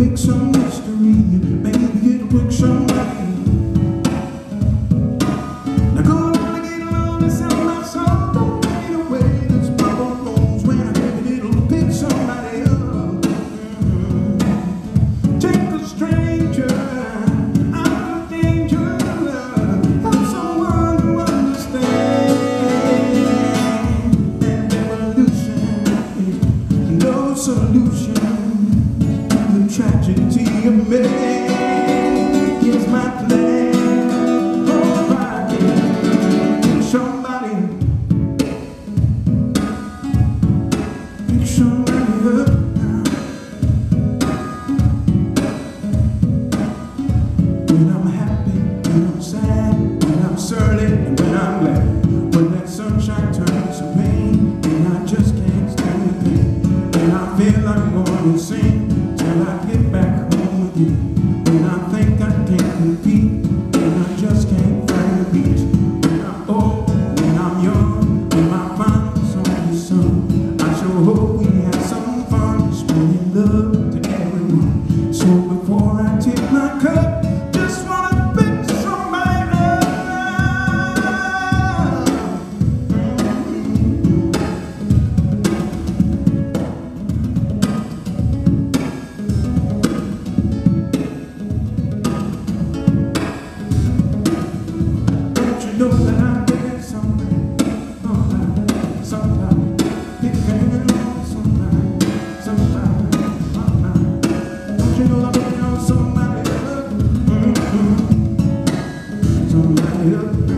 make some mystery. Solution to rain, and I just can't stand the tragedy think I can't Somebody up. Mm -hmm. Somebody up.